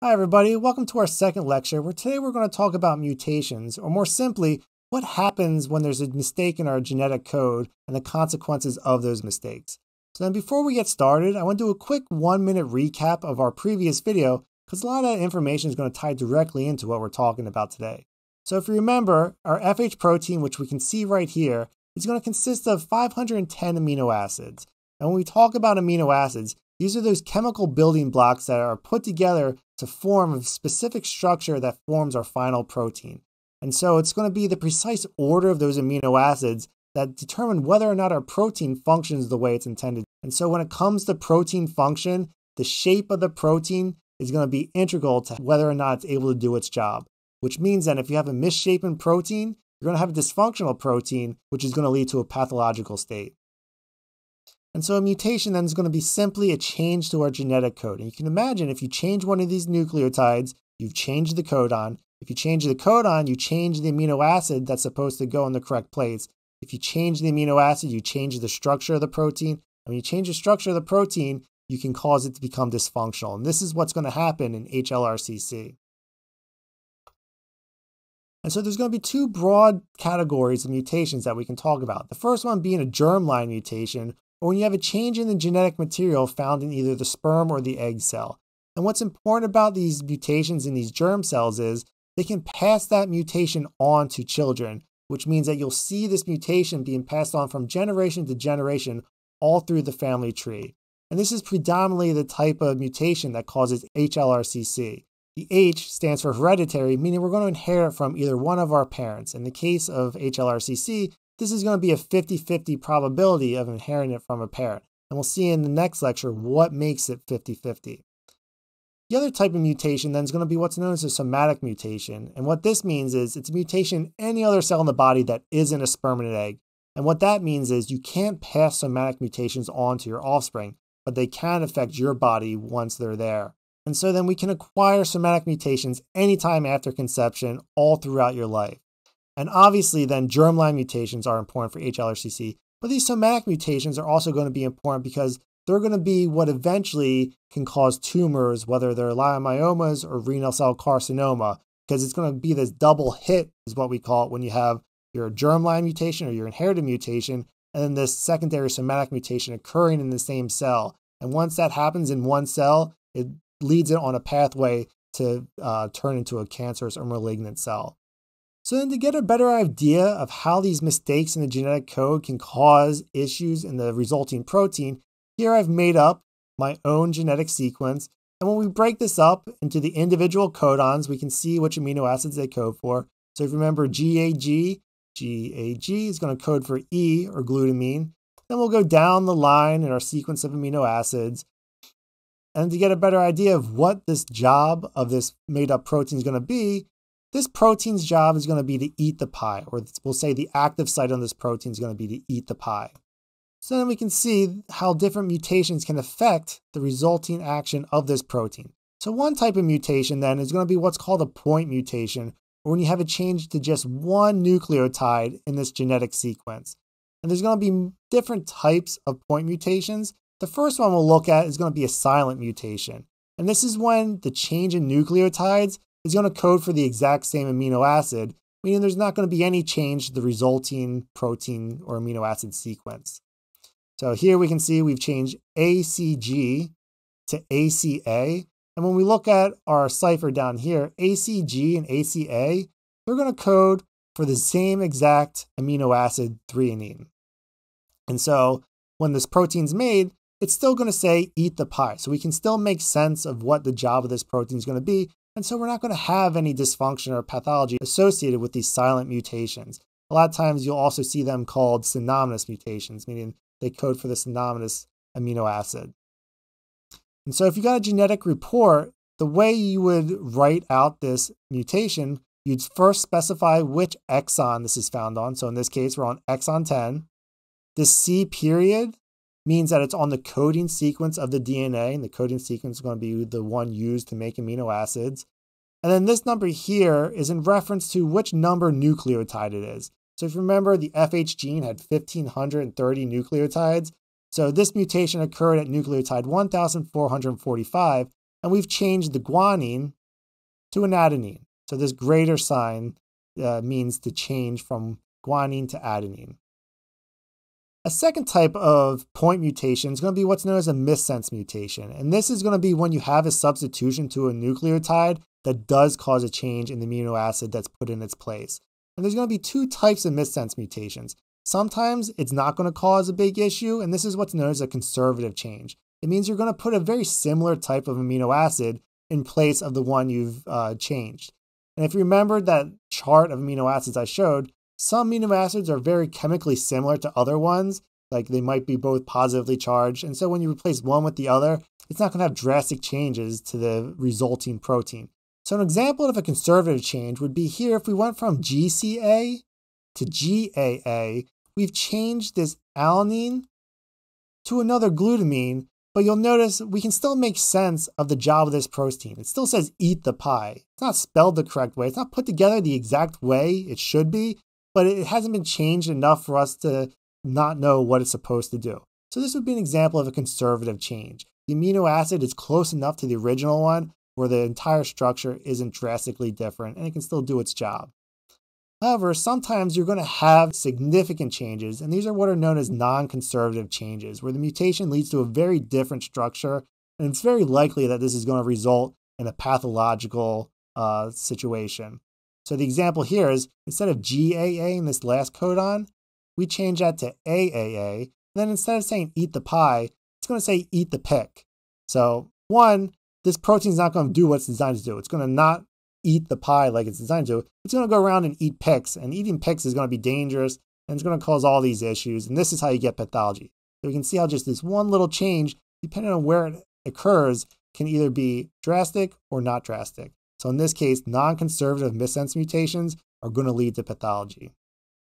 Hi everybody, welcome to our second lecture where today we're going to talk about mutations, or more simply, what happens when there's a mistake in our genetic code and the consequences of those mistakes. So then before we get started, I want to do a quick one minute recap of our previous video because a lot of information is going to tie directly into what we're talking about today. So if you remember, our FH protein, which we can see right here, is going to consist of 510 amino acids. And when we talk about amino acids, these are those chemical building blocks that are put together to form a specific structure that forms our final protein. And so it's going to be the precise order of those amino acids that determine whether or not our protein functions the way it's intended. And so when it comes to protein function, the shape of the protein is going to be integral to whether or not it's able to do its job, which means that if you have a misshapen protein, you're going to have a dysfunctional protein, which is going to lead to a pathological state. And so a mutation then is going to be simply a change to our genetic code. And you can imagine if you change one of these nucleotides, you've changed the codon. If you change the codon, you change the amino acid that's supposed to go in the correct place. If you change the amino acid, you change the structure of the protein. And when you change the structure of the protein, you can cause it to become dysfunctional. And this is what's going to happen in HLRCC. And so there's going to be two broad categories of mutations that we can talk about. The first one being a germline mutation, or when you have a change in the genetic material found in either the sperm or the egg cell. And what's important about these mutations in these germ cells is they can pass that mutation on to children, which means that you'll see this mutation being passed on from generation to generation all through the family tree. And this is predominantly the type of mutation that causes HLRCC. The H stands for hereditary, meaning we're going to inherit from either one of our parents. In the case of HLRCC, this is going to be a 50-50 probability of inheriting it from a parent. And we'll see in the next lecture what makes it 50-50. The other type of mutation then is going to be what's known as a somatic mutation. And what this means is it's a mutation in any other cell in the body that isn't a sperm and an egg. And what that means is you can't pass somatic mutations on to your offspring, but they can affect your body once they're there. And so then we can acquire somatic mutations anytime after conception, all throughout your life. And obviously, then germline mutations are important for HLRCC, but these somatic mutations are also going to be important because they're going to be what eventually can cause tumors, whether they're leiomyomas or renal cell carcinoma, because it's going to be this double hit, is what we call it when you have your germline mutation or your inherited mutation, and then this secondary somatic mutation occurring in the same cell. And once that happens in one cell, it leads it on a pathway to uh, turn into a cancerous or malignant cell. So then to get a better idea of how these mistakes in the genetic code can cause issues in the resulting protein, here I've made up my own genetic sequence. And when we break this up into the individual codons, we can see which amino acids they code for. So if you remember GAG, GAG is going to code for E or glutamine. Then we'll go down the line in our sequence of amino acids. And to get a better idea of what this job of this made up protein is going to be, this protein's job is going to be to eat the pie, or we'll say the active site on this protein is going to be to eat the pie. So then we can see how different mutations can affect the resulting action of this protein. So one type of mutation then is going to be what's called a point mutation, or when you have a change to just one nucleotide in this genetic sequence. And there's going to be different types of point mutations. The first one we'll look at is going to be a silent mutation. And this is when the change in nucleotides is going to code for the exact same amino acid, meaning there's not going to be any change to the resulting protein or amino acid sequence. So here we can see we've changed ACG to ACA. And when we look at our cipher down here, ACG and ACA, they're going to code for the same exact amino acid threonine. And so when this protein's made, it's still going to say eat the pie. So we can still make sense of what the job of this protein is going to be and so we're not going to have any dysfunction or pathology associated with these silent mutations. A lot of times you'll also see them called synonymous mutations, meaning they code for the synonymous amino acid. And so if you got a genetic report, the way you would write out this mutation, you'd first specify which exon this is found on. So in this case, we're on exon 10. This C period means that it's on the coding sequence of the DNA, and the coding sequence is going to be the one used to make amino acids. And then this number here is in reference to which number nucleotide it is. So if you remember, the FH gene had 1,530 nucleotides. So this mutation occurred at nucleotide 1,445, and we've changed the guanine to an adenine. So this greater sign uh, means to change from guanine to adenine. A second type of point mutation is going to be what's known as a missense mutation. And this is going to be when you have a substitution to a nucleotide that does cause a change in the amino acid that's put in its place. And there's going to be two types of missense mutations. Sometimes it's not going to cause a big issue, and this is what's known as a conservative change. It means you're going to put a very similar type of amino acid in place of the one you've uh, changed. And if you remember that chart of amino acids I showed, some amino acids are very chemically similar to other ones, like they might be both positively charged. And so when you replace one with the other, it's not going to have drastic changes to the resulting protein. So an example of a conservative change would be here if we went from GCA to GAA, we've changed this alanine to another glutamine, but you'll notice we can still make sense of the job of this protein. It still says eat the pie. It's not spelled the correct way. It's not put together the exact way it should be, but it hasn't been changed enough for us to not know what it's supposed to do. So this would be an example of a conservative change. The amino acid is close enough to the original one where the entire structure isn't drastically different and it can still do its job. However, sometimes you're going to have significant changes, and these are what are known as non conservative changes, where the mutation leads to a very different structure, and it's very likely that this is going to result in a pathological uh, situation. So the example here is instead of GAA in this last codon, we change that to AAA. Then instead of saying eat the pie, it's going to say eat the pick. So one, this protein is not going to do what it's designed to do. It's going to not eat the pie like it's designed to. It's going to go around and eat picks, and eating picks is going to be dangerous and it's going to cause all these issues. And this is how you get pathology. So we can see how just this one little change, depending on where it occurs, can either be drastic or not drastic. So in this case, non-conservative missense mutations are going to lead to pathology.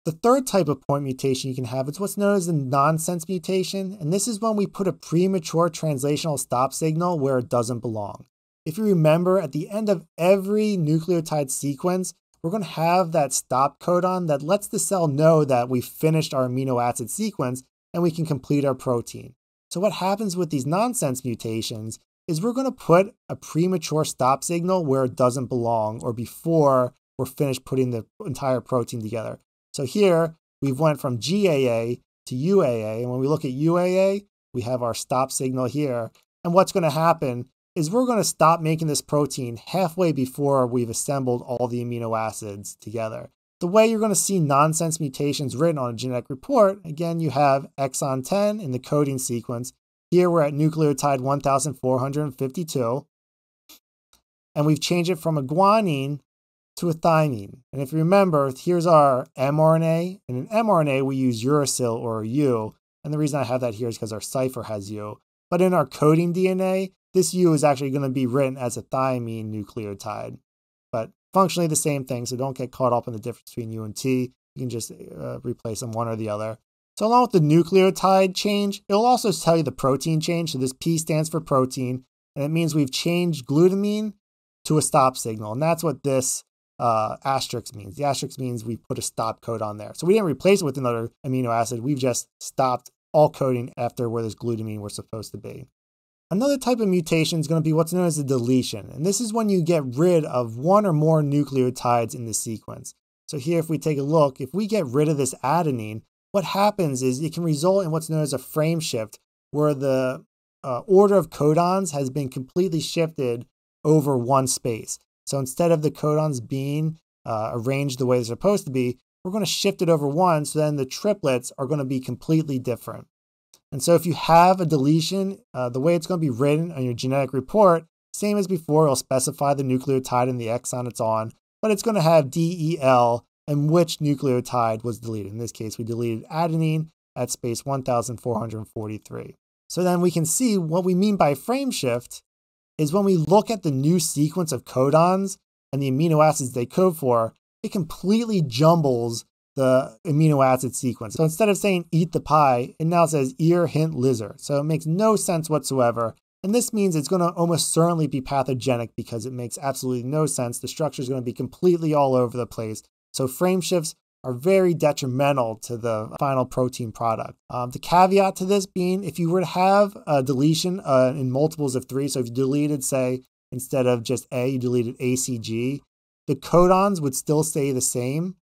The third type of point mutation you can have is what's known as a nonsense mutation, and this is when we put a premature translational stop signal where it doesn't belong. If you remember, at the end of every nucleotide sequence, we're going to have that stop codon that lets the cell know that we've finished our amino acid sequence and we can complete our protein. So what happens with these nonsense mutations is we're going to put a premature stop signal where it doesn't belong or before we're finished putting the entire protein together. So here we've went from GAA to UAA. And when we look at UAA, we have our stop signal here. And what's going to happen is we're going to stop making this protein halfway before we've assembled all the amino acids together. The way you're going to see nonsense mutations written on a genetic report, again, you have exon 10 in the coding sequence. Here we're at nucleotide 1452, and we've changed it from a guanine to a thymine. And if you remember, here's our mRNA. In an mRNA, we use uracil or U. And the reason I have that here is because our cipher has U. But in our coding DNA, this U is actually going to be written as a thymine nucleotide, but functionally the same thing. So don't get caught up in the difference between U and T. You can just uh, replace them one or the other. So along with the nucleotide change, it'll also tell you the protein change. So this P stands for protein, and it means we've changed glutamine to a stop signal. And that's what this uh, asterisk means. The asterisk means we put a stop code on there. So we didn't replace it with another amino acid. We've just stopped all coding after where this glutamine was supposed to be. Another type of mutation is going to be what's known as a deletion, and this is when you get rid of one or more nucleotides in the sequence. So here, if we take a look, if we get rid of this adenine, what happens is it can result in what's known as a frame shift, where the uh, order of codons has been completely shifted over one space. So instead of the codons being uh, arranged the way they're supposed to be, we're going to shift it over one, so then the triplets are going to be completely different. And so if you have a deletion, uh, the way it's going to be written on your genetic report, same as before, it'll specify the nucleotide and the exon it's on, but it's going to have DEL and which nucleotide was deleted. In this case, we deleted adenine at space 1443. So then we can see what we mean by frame shift is when we look at the new sequence of codons and the amino acids they code for, it completely jumbles the amino acid sequence. So instead of saying eat the pie, it now says ear, hint, lizard. So it makes no sense whatsoever. And this means it's going to almost certainly be pathogenic because it makes absolutely no sense. The structure is going to be completely all over the place. So frame shifts are very detrimental to the final protein product. Um, the caveat to this being if you were to have a deletion uh, in multiples of three, so if you deleted, say, instead of just A, you deleted ACG, the codons would still stay the same.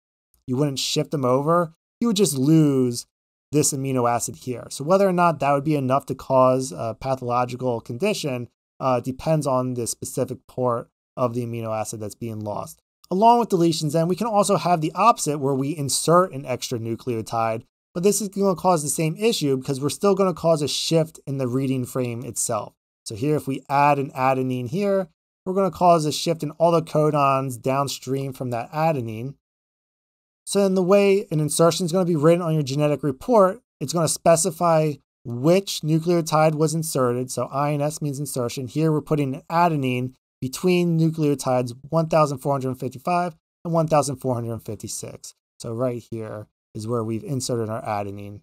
You wouldn't shift them over. You would just lose this amino acid here. So whether or not that would be enough to cause a pathological condition uh, depends on the specific port of the amino acid that's being lost. Along with deletions, then we can also have the opposite where we insert an extra nucleotide, but this is going to cause the same issue because we're still going to cause a shift in the reading frame itself. So here, if we add an adenine here, we're going to cause a shift in all the codons downstream from that adenine. So then the way an insertion is going to be written on your genetic report, it's going to specify which nucleotide was inserted. So INS means insertion. Here we're putting an adenine between nucleotides 1455 and 1456. So right here is where we've inserted our adenine.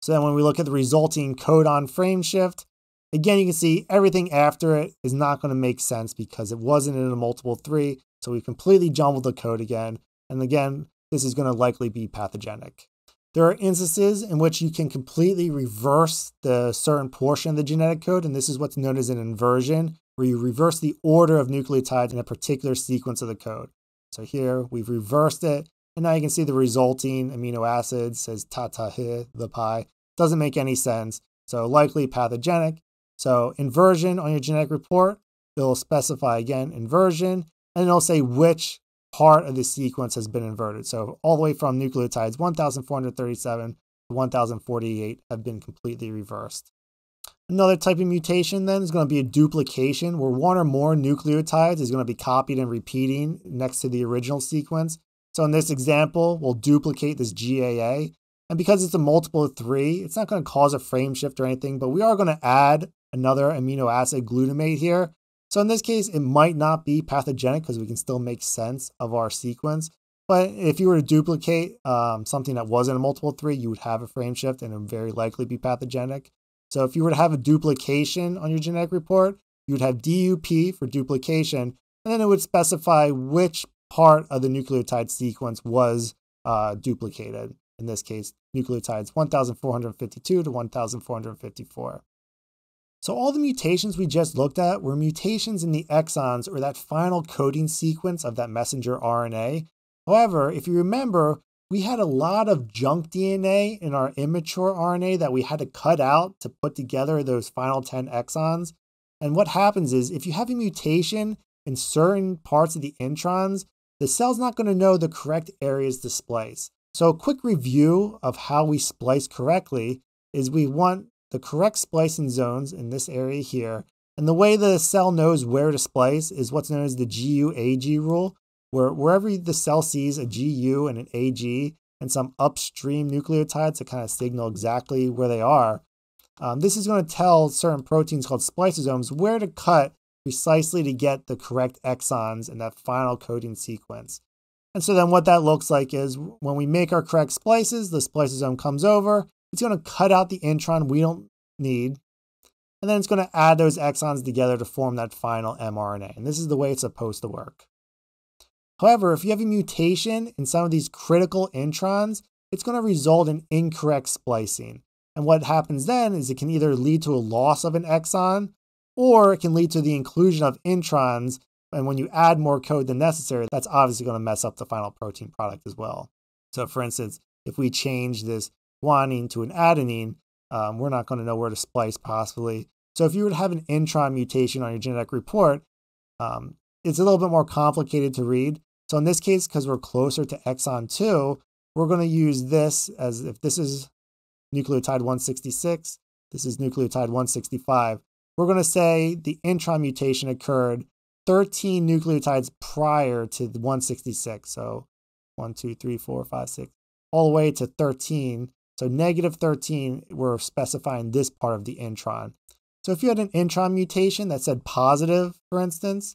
So then when we look at the resulting codon frame shift, again, you can see everything after it is not going to make sense because it wasn't in a multiple three. So we completely jumbled the code again. And again, this is going to likely be pathogenic. There are instances in which you can completely reverse the certain portion of the genetic code, and this is what's known as an inversion, where you reverse the order of nucleotides in a particular sequence of the code. So here we've reversed it, and now you can see the resulting amino acid says tatahe, the pi. Doesn't make any sense, so likely pathogenic. So inversion on your genetic report, it'll specify again inversion, and it'll say which part of the sequence has been inverted. So all the way from nucleotides 1437 to 1048 have been completely reversed. Another type of mutation then is going to be a duplication where one or more nucleotides is going to be copied and repeating next to the original sequence. So in this example, we'll duplicate this GAA. And because it's a multiple of three, it's not going to cause a frame shift or anything, but we are going to add another amino acid glutamate here. So in this case, it might not be pathogenic because we can still make sense of our sequence. But if you were to duplicate um, something that wasn't a multiple three, you would have a frame shift and it would very likely be pathogenic. So if you were to have a duplication on your genetic report, you would have DUP for duplication, and then it would specify which part of the nucleotide sequence was uh, duplicated. In this case, nucleotides 1452 to 1454. So all the mutations we just looked at were mutations in the exons or that final coding sequence of that messenger RNA. However, if you remember, we had a lot of junk DNA in our immature RNA that we had to cut out to put together those final 10 exons. And what happens is if you have a mutation in certain parts of the introns, the cell's not going to know the correct areas to splice. So a quick review of how we splice correctly is we want the correct splicing zones in this area here. And the way the cell knows where to splice is what's known as the GU-AG rule where wherever the cell sees a GU and an AG and some upstream nucleotides to kind of signal exactly where they are, um, this is going to tell certain proteins called spliceosomes where to cut precisely to get the correct exons in that final coding sequence. And so then what that looks like is when we make our correct splices, the spliceosome comes over, it's going to cut out the intron we don't need, and then it's going to add those exons together to form that final mRNA. And this is the way it's supposed to work. However, if you have a mutation in some of these critical introns, it's going to result in incorrect splicing. And what happens then is it can either lead to a loss of an exon or it can lead to the inclusion of introns. And when you add more code than necessary, that's obviously going to mess up the final protein product as well. So, for instance, if we change this guanine to an adenine, um, we're not going to know where to splice possibly. So, if you were to have an intron mutation on your genetic report, um, it's a little bit more complicated to read. So in this case, because we're closer to exon 2, we're going to use this as if this is nucleotide 166, this is nucleotide 165. We're going to say the intron mutation occurred 13 nucleotides prior to the 166. So 1, 2, 3, 4, 5, 6, all the way to 13. So negative 13, we're specifying this part of the intron. So if you had an intron mutation that said positive, for instance,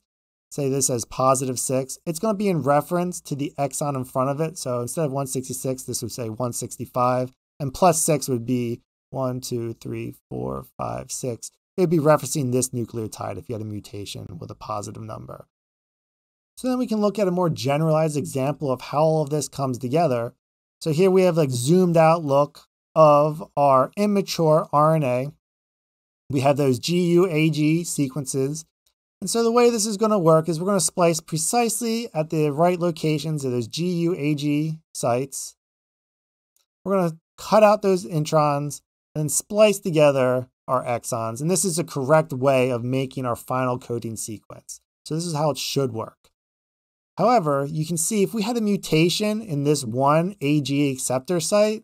say this as positive 6, it's going to be in reference to the exon in front of it. So instead of 166, this would say 165. And plus 6 would be 1, 2, 3, 4, 5, 6. It would be referencing this nucleotide if you had a mutation with a positive number. So then we can look at a more generalized example of how all of this comes together. So here we have like zoomed out look of our immature RNA. We have those GUAG sequences. And so the way this is going to work is we're going to splice precisely at the right locations of those GUAG sites. We're going to cut out those introns and splice together our exons. And this is a correct way of making our final coding sequence. So this is how it should work. However, you can see if we had a mutation in this one AG acceptor site,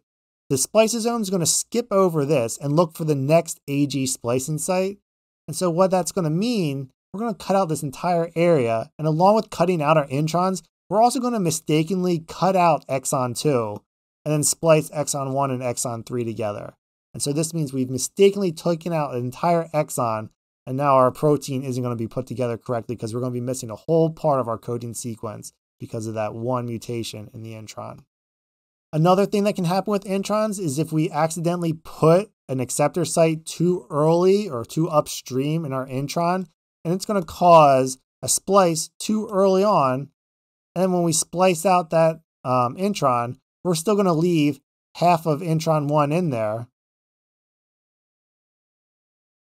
the spliceosome is going to skip over this and look for the next AG splicing site. And so what that's going to mean, we're going to cut out this entire area. And along with cutting out our introns, we're also going to mistakenly cut out exon 2 and then splice exon 1 and exon 3 together. And so this means we've mistakenly taken out an entire exon and now our protein isn't going to be put together correctly because we're going to be missing a whole part of our coding sequence because of that one mutation in the intron. Another thing that can happen with introns is if we accidentally put an acceptor site too early or too upstream in our intron, and it's going to cause a splice too early on. And then when we splice out that um, intron, we're still going to leave half of intron 1 in there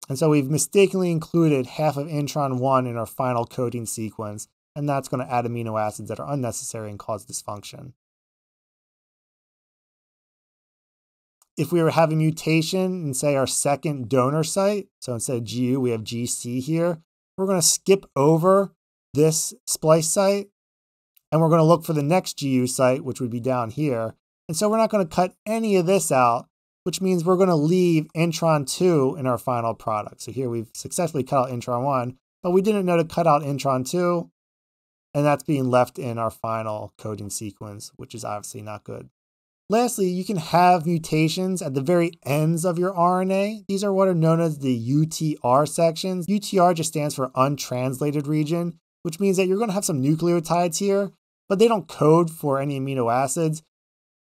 and so we've mistakenly included half of intron 1 in our final coding sequence, and that's going to add amino acids that are unnecessary and cause dysfunction. If we were having mutation in, say, our second donor site, so instead of GU, we have GC here, we're going to skip over this splice site, and we're going to look for the next GU site, which would be down here. And so we're not going to cut any of this out which means we're going to leave intron 2 in our final product. So here we've successfully cut out intron 1, but we didn't know to cut out intron 2, and that's being left in our final coding sequence, which is obviously not good. Lastly, you can have mutations at the very ends of your RNA. These are what are known as the UTR sections. UTR just stands for untranslated region, which means that you're going to have some nucleotides here, but they don't code for any amino acids.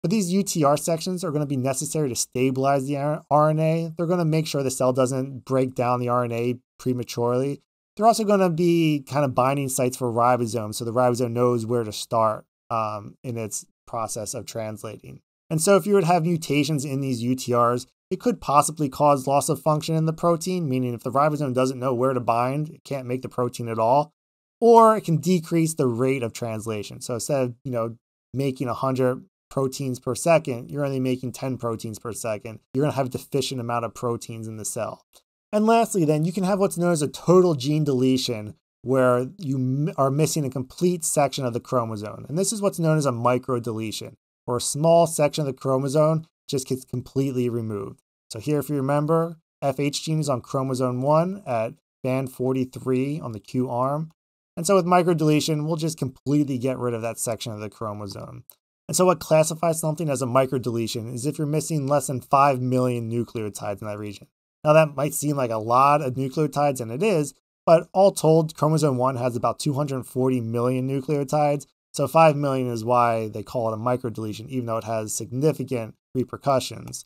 But these UTR sections are going to be necessary to stabilize the RNA. They're going to make sure the cell doesn't break down the RNA prematurely. They're also going to be kind of binding sites for ribosomes, so the ribosome knows where to start um, in its process of translating. And so, if you would have mutations in these UTRs, it could possibly cause loss of function in the protein, meaning if the ribosome doesn't know where to bind, it can't make the protein at all, or it can decrease the rate of translation. So instead of, you know, making 100 proteins per second, you're only making 10 proteins per second. You're going to have a deficient amount of proteins in the cell. And lastly, then you can have what's known as a total gene deletion, where you are missing a complete section of the chromosome. And this is what's known as a microdeletion, where a small section of the chromosome just gets completely removed. So here, if you remember, FH gene is on chromosome 1 at band 43 on the Q arm. And so with microdeletion, we'll just completely get rid of that section of the chromosome. And so, what classifies something as a microdeletion is if you're missing less than 5 million nucleotides in that region. Now, that might seem like a lot of nucleotides, and it is, but all told, chromosome 1 has about 240 million nucleotides. So, 5 million is why they call it a microdeletion, even though it has significant repercussions.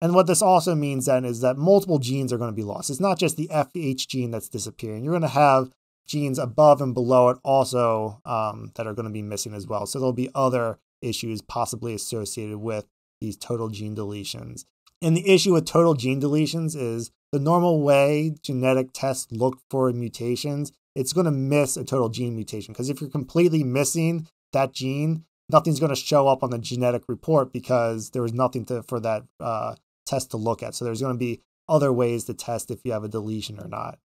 And what this also means then is that multiple genes are going to be lost. It's not just the FH gene that's disappearing. You're going to have genes above and below it also um, that are going to be missing as well. So there'll be other issues possibly associated with these total gene deletions. And the issue with total gene deletions is the normal way genetic tests look for mutations, it's going to miss a total gene mutation. Because if you're completely missing that gene, nothing's going to show up on the genetic report because there was nothing to, for that uh, test to look at. So there's going to be other ways to test if you have a deletion or not.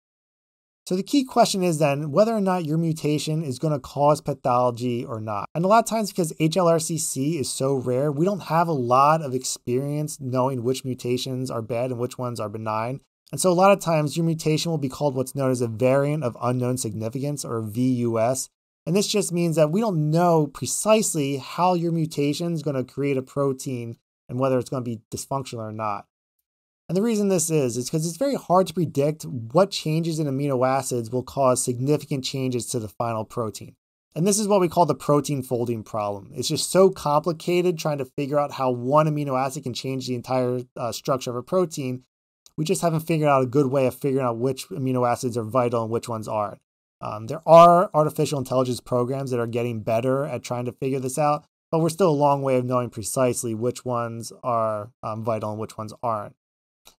So the key question is then whether or not your mutation is going to cause pathology or not. And a lot of times because HLRCC is so rare, we don't have a lot of experience knowing which mutations are bad and which ones are benign. And so a lot of times your mutation will be called what's known as a variant of unknown significance or VUS. And this just means that we don't know precisely how your mutation is going to create a protein and whether it's going to be dysfunctional or not. And the reason this is, is because it's very hard to predict what changes in amino acids will cause significant changes to the final protein. And this is what we call the protein folding problem. It's just so complicated trying to figure out how one amino acid can change the entire uh, structure of a protein. We just haven't figured out a good way of figuring out which amino acids are vital and which ones aren't. Um, there are artificial intelligence programs that are getting better at trying to figure this out, but we're still a long way of knowing precisely which ones are um, vital and which ones aren't.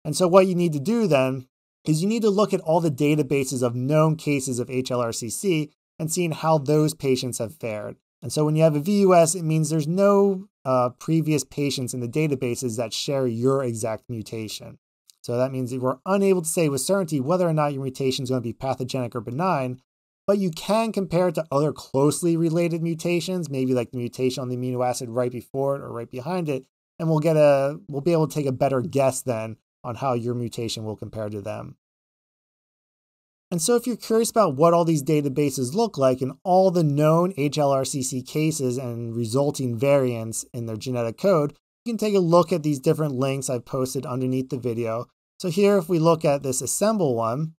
And so, what you need to do then is you need to look at all the databases of known cases of HLRCC and seeing how those patients have fared. And so, when you have a VUS, it means there's no uh, previous patients in the databases that share your exact mutation. So that means that we're unable to say with certainty whether or not your mutation is going to be pathogenic or benign, but you can compare it to other closely related mutations, maybe like the mutation on the amino acid right before it or right behind it, and we'll get a we'll be able to take a better guess then on how your mutation will compare to them. And so if you're curious about what all these databases look like and all the known HLRCC cases and resulting variants in their genetic code, you can take a look at these different links I've posted underneath the video. So here, if we look at this Ensembl one,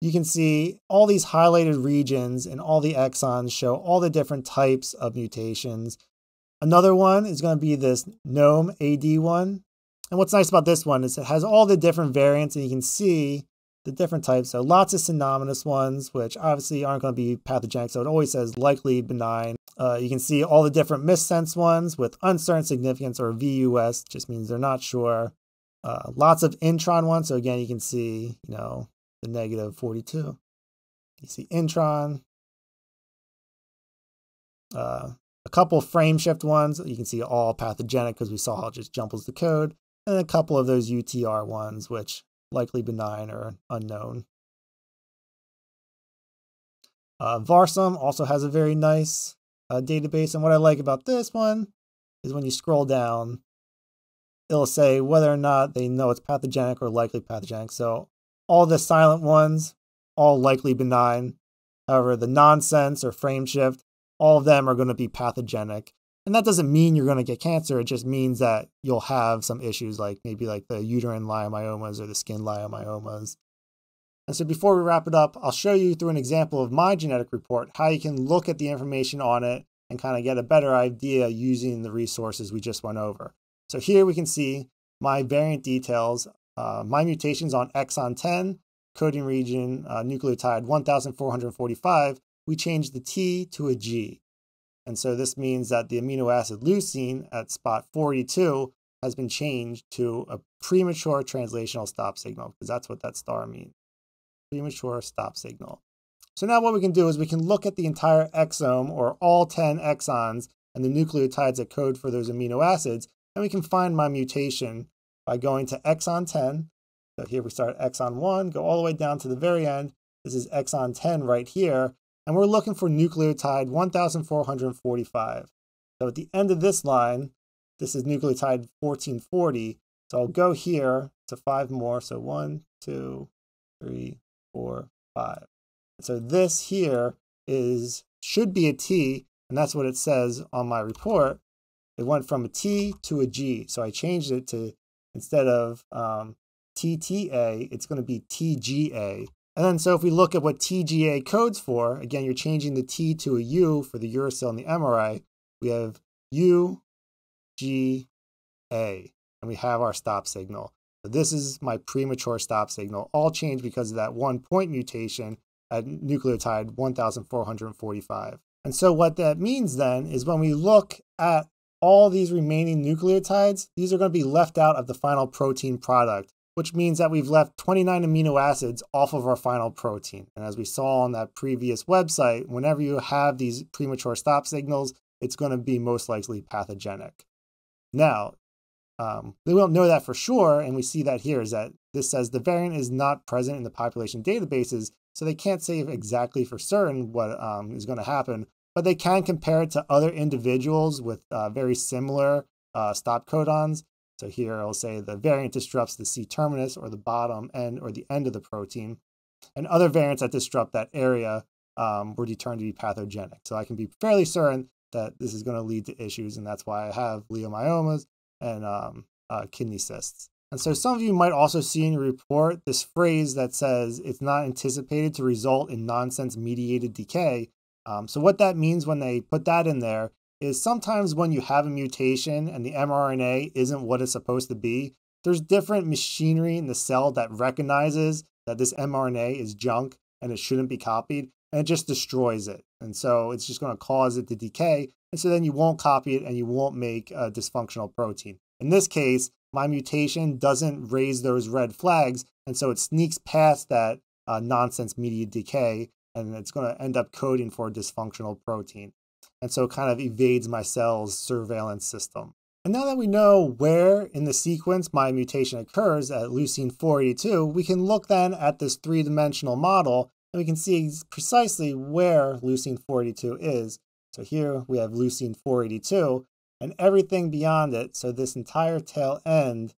you can see all these highlighted regions and all the exons show all the different types of mutations. Another one is going to be this GNOME AD one. And what's nice about this one is it has all the different variants and you can see the different types. So lots of synonymous ones, which obviously aren't going to be pathogenic. So it always says likely benign. Uh, you can see all the different missense ones with uncertain significance or VUS, just means they're not sure. Uh, lots of intron ones. So again, you can see, you know, the negative 42. You see intron. Uh, a couple frame shift ones, you can see all pathogenic because we saw how it just jumbles the code. And a couple of those UTR ones, which likely benign or unknown. Uh, VarSome also has a very nice uh, database. And what I like about this one is when you scroll down, it'll say whether or not they know it's pathogenic or likely pathogenic. So all the silent ones, all likely benign. However, the nonsense or frame shift, all of them are going to be pathogenic. And that doesn't mean you're going to get cancer. It just means that you'll have some issues like maybe like the uterine leiomyomas or the skin leiomyomas. And so before we wrap it up, I'll show you through an example of my genetic report how you can look at the information on it and kind of get a better idea using the resources we just went over. So here we can see my variant details uh, my mutations on exon 10, coding region uh, nucleotide 1445, we changed the T to a G. And so this means that the amino acid leucine at spot 42 has been changed to a premature translational stop signal, because that's what that star means. Premature stop signal. So now what we can do is we can look at the entire exome or all 10 exons and the nucleotides that code for those amino acids, and we can find my mutation by going to exon 10. So here we start exon 1, go all the way down to the very end. This is exon 10 right here. And we're looking for nucleotide 1445. So at the end of this line, this is nucleotide 1440. So I'll go here to five more. So one, two, three, four, five. So this here is should be a T, and that's what it says on my report. It went from a T to a G. So I changed it to instead of um, TTA, it's going to be TGA. And then so if we look at what TGA codes for, again, you're changing the T to a U for the uracil and the mRNA. We have U, G, A, and we have our stop signal. So this is my premature stop signal, all changed because of that one point mutation at nucleotide 1445. And so what that means then is when we look at all these remaining nucleotides, these are going to be left out of the final protein product, which means that we've left 29 amino acids off of our final protein. And as we saw on that previous website, whenever you have these premature stop signals, it's going to be most likely pathogenic. Now, um, we don't know that for sure, and we see that here is that this says the variant is not present in the population databases, so they can't say exactly for certain what um, is going to happen, but they can compare it to other individuals with uh, very similar uh, stop codons. So here I'll say the variant disrupts the C terminus or the bottom end or the end of the protein. And other variants that disrupt that area um, were determined to be pathogenic. So I can be fairly certain that this is going to lead to issues, and that's why I have leiomyomas and um, uh, kidney cysts. And so some of you might also see in your report this phrase that says it's not anticipated to result in nonsense mediated decay. Um, so what that means when they put that in there is sometimes when you have a mutation and the mRNA isn't what it's supposed to be, there's different machinery in the cell that recognizes that this mRNA is junk and it shouldn't be copied, and it just destroys it. And so it's just going to cause it to decay. And so then you won't copy it and you won't make a dysfunctional protein. In this case, my mutation doesn't raise those red flags. And so it sneaks past that uh, nonsense media decay and it's going to end up coding for a dysfunctional protein. And so kind of evades my cell's surveillance system. And now that we know where in the sequence my mutation occurs at leucine 482, we can look then at this three-dimensional model and we can see precisely where leucine 482 is. So here we have leucine 482 and everything beyond it. So this entire tail end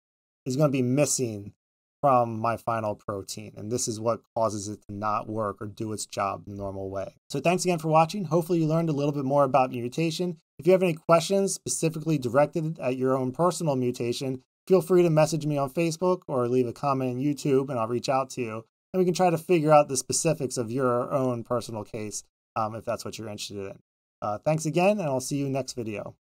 is going to be missing from my final protein. And this is what causes it to not work or do its job the normal way. So thanks again for watching. Hopefully you learned a little bit more about mutation. If you have any questions specifically directed at your own personal mutation, feel free to message me on Facebook or leave a comment on YouTube and I'll reach out to you. And we can try to figure out the specifics of your own personal case um, if that's what you're interested in. Uh, thanks again, and I'll see you next video.